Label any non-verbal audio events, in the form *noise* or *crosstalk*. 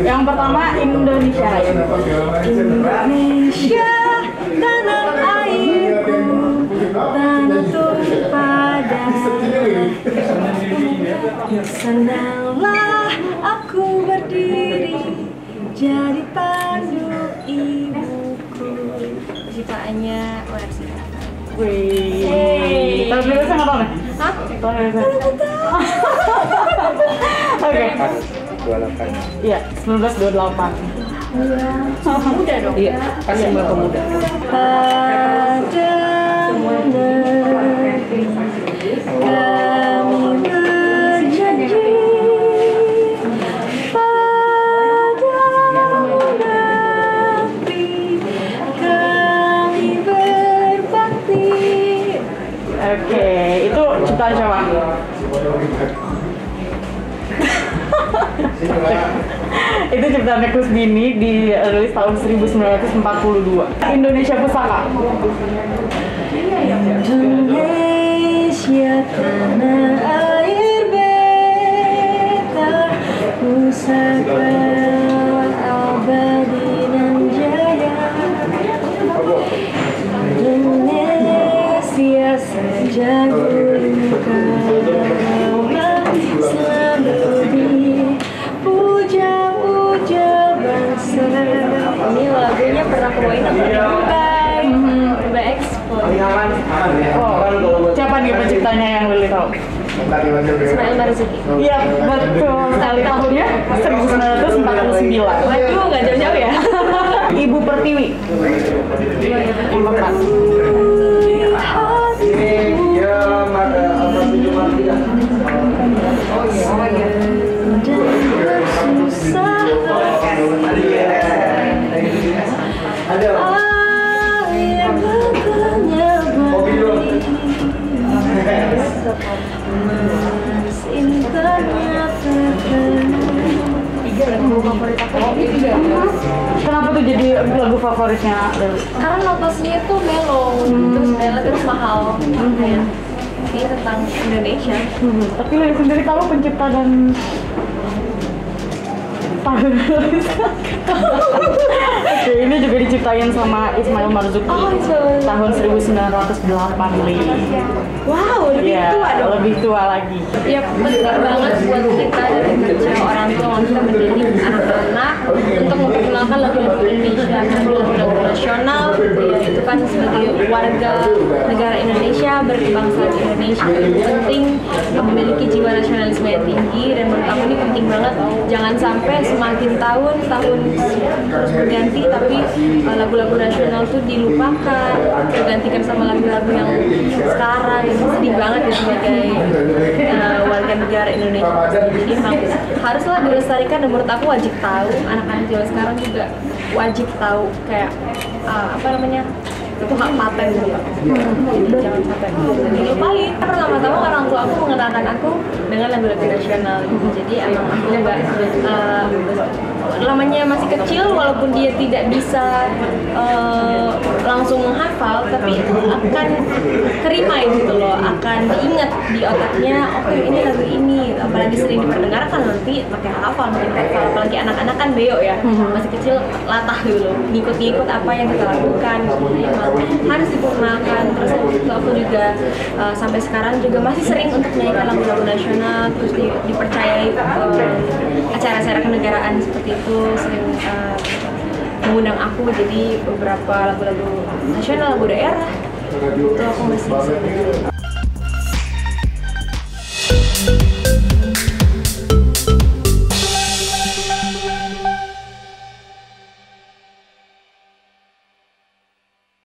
Yang pertama Indonesia. Indonesia tanah airku tanah tumpah Sanalah aku berdiri jadi pandu ibuku ciptaannya versi Wih. Tahun berapa nih? Hah? Tahun *laughs* berapa? Oke. 28 Iya, 1928. Muda dong. Iya, kan simbol pemuda. Pada kami berjanji Oke, itu ciptaan siapa? *laughs* itu ciptaan Bini dirilis tahun 1942. Indonesia Pusaka. Indonesia tanah air beta pusaka abadi dan jaya Indonesia sejago aku Oh, siapa nih penciptanya yang Lili tahu? Ismail Marzuki. Iya, betul. Sekali tahunnya 1949. Waduh, nggak jauh-jauh ya? *laughs* Ibu Pertiwi. Yang keempat. Kenapa tuh jadi lagu favoritnya Lili? Karena notasinya tuh mellow, terus mellow terus mahal. Kayak ini tentang Indonesia. Hmm, tapi Lili sendiri tahu pencipta dan tahun *laughs* Oke, ini juga diciptain sama Ismail Marzuki Oh, Ismail. tahun 1908 Lili. Wow, lebih Iya, tua dong. lebih tua lagi. Ya penting banget buat kita dari kerja orang tua kita mendidik anak-anak untuk memperkenalkan lagu-lagu Indonesia, lagu-lagu nasional. Ya itu kan sebagai warga negara Indonesia berbangsa Indonesia itu penting memiliki jiwa nasionalisme yang tinggi dan menurut aku ini penting banget. Jangan sampai semakin tahun tahun terus berganti tapi uh, lagu-lagu nasional tuh dilupakan tergantikan sama lagu-lagu yang sekarang itu sedih banget ya sebagai uh, warga negara Indonesia jadi haruslah dilestarikan dan menurut aku wajib tahu anak-anak zaman sekarang juga wajib tahu kayak uh, apa namanya itu hak paten gitu. Jadi jangan sampai dilupain. Pertama-tama orang tua aku mengenalkan aku dengan lagu-lagu nasional gitu. jadi emang aku nggak uh, namanya masih kecil walaupun dia tidak bisa uh, langsung menghafal tapi akan kerimai gitu loh akan diingat di otaknya oke ini lagu ini. Apalagi sering diperdengarkan nanti pakai hafal makin hafal. Apalagi anak-anak kan beo ya masih kecil latah gitu loh ngikut-ngikut apa yang kita lakukan. Emang harus dipurnakan terus itu aku juga uh, sampai sekarang juga masih sering untuk menyanyikan lagu-lagu nasional terus di- dipercayai uh, acara-acara kenegaraan seperti itu sering uh, mengundang aku. Jadi beberapa lagu-lagu nasional lagu daerah itu aku masih sering